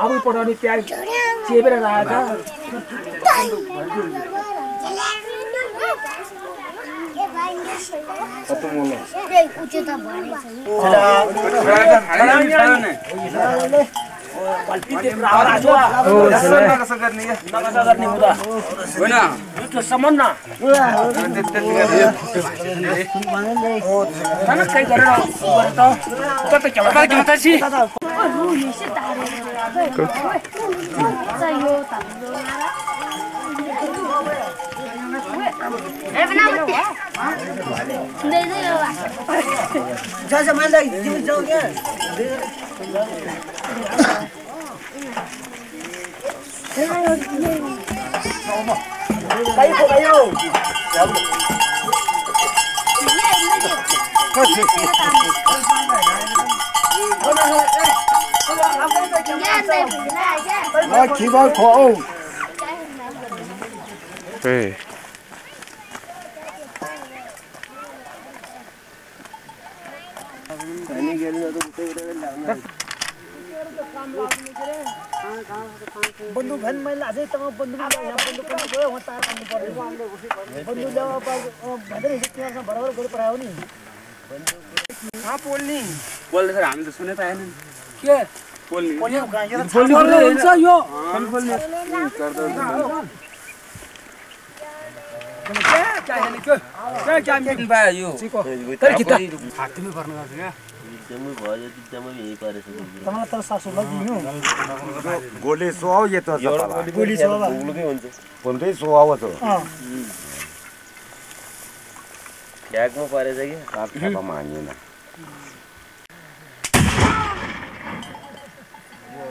अब पठाउने प्याज चेपेर राखेको चाहिँ Cứ. Sao sao mang đây chưa cho kia. Cái cô ấy đâu? Hãy subscribe cho kênh Ghiền Mì Gõ Để không bỏ lỡ những video hấp dẫn nó chỉ có khổ Hey. बंदू घन महिला अझै त बंदू बंदू पनि गयो उहाँ तार काट्नु पर्यो बंदू जब भद्र हिजो बराबर गरी पढायो नि कहाँ पोल्ने पोल्दै सर हामी त सुने त आएन के हुन्छ यो तपाईँलाई तर सासुलाई दिनु गोली सुहाव येतो गोली छ बा कोणतेही सुहाव होतो अँ ढ्याकमा परेछ कि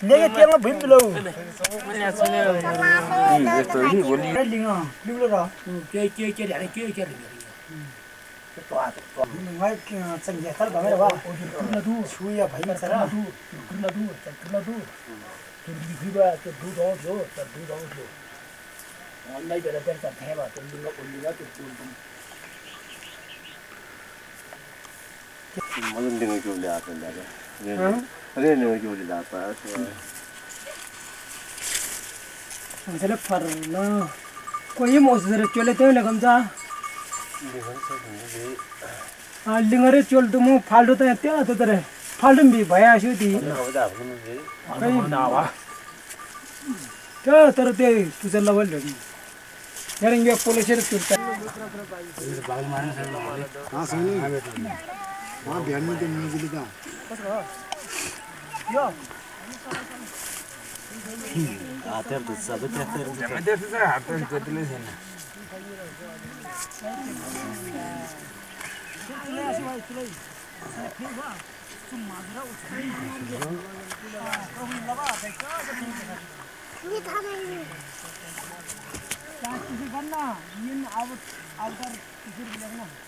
내가 깨나 빈들어. 응, 이거 이 원리. 링아, 링으로. 응, 깨, के के 아니 깨, के 링. तो आ तो मैं संजय सर बगैर वा कुल्ला दू छुया भाई सर दू कुल्ला दू कुल्ला दू तो दिखी बा तो दूध और जो तो दूध और जो ऑनलाइन बेटा बेटा है बा तुम लोग कुल्ला तो तुम तुम मदन दिन क्यों ले आते हैं Masala. Koyi mo chole te त्यहाँ त तर पोलिसेर त छैन अनि छिटो लिएर आएछ गोली लिजाउन आता छ कि पनि झोल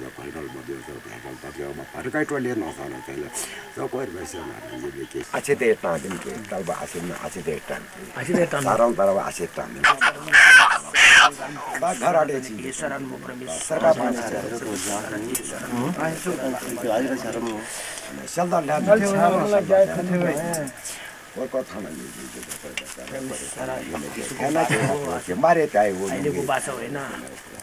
त भेटल तत्यो म फर्काइ टोले नसन त्यसले त कोइ भइसक्यो मारे के आछे ते टान के तलब आछे न आछे ते टान आछि दे तन सारम तरब आछे टान बा घर आडे छि शरण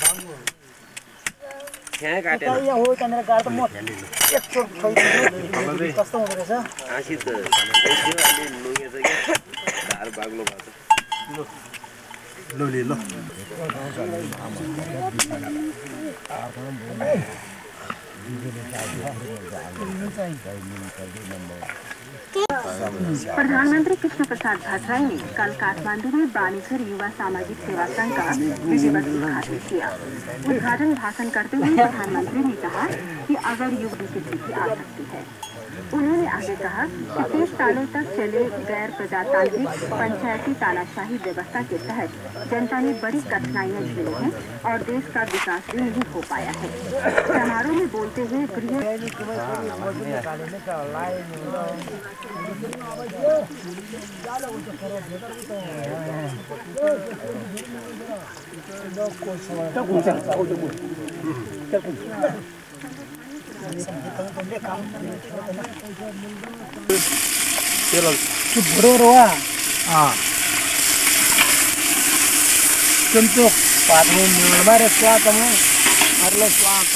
बाङ्गो त्यहाँ हो त्यहाँनिर गाड त म एकचोट खै कस्तो हुँदो रहेछ? आसी त। नुगेछ क्या। धार बाग्लो भएको छ प्रधानमंत्री कृष्ण प्रसाद भट्टराई ने कल काठमांडू में बानेश्वर युवा सामाजिक सेवा संघ का विधिवत उद्घाटन किया। उद्घाटन भाषण करते हुए प्रधानमंत्री ने कहा कि अगर युग की आ सकती है, उन्होंने आगे कहा कि तीस सालों तक चले गैर प्रजातांत्रिक पंचायती तानाशाही व्यवस्था के तहत जनता ने बड़ी कठिनाइयाँ झेली हैं और देश का विकास भी नहीं हो पाया है। समारोह में बोलते हुए गृह ಬಡೋ ಚಂತು ಪಾತ್ರೆ ಮಾಡ್ಬಾರ ಸ್ವಾತಮ್ಮ ಅರ್ಲ ಸ್ವಾತ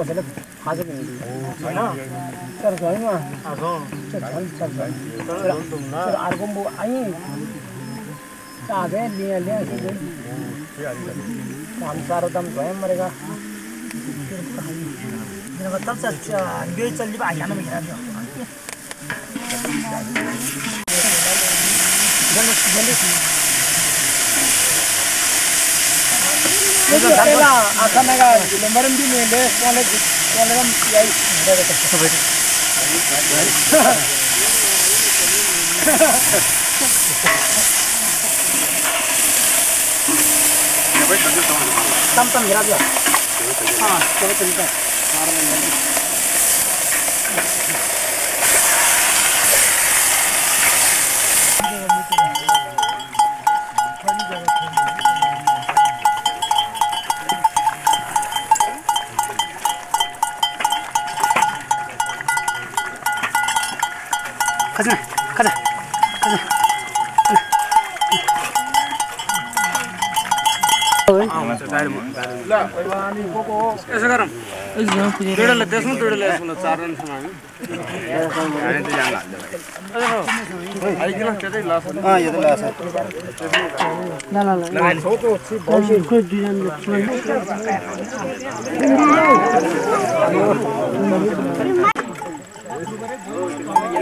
कसैले खाँचेको होइन? अर्को आइ। ताजे लिया लिया हम सारो दम भए मरेगा मेरा तब ela akhana ka lembaram di mende kole kole kam yai bere ka to bere तम तम गिरा दिया हाँ चलो चलते हैं खजना खजा खजा यसो गरौँ दुईवटाले देख्नु दुईवटाले यसमा चार रनसम्म हामी दुईजना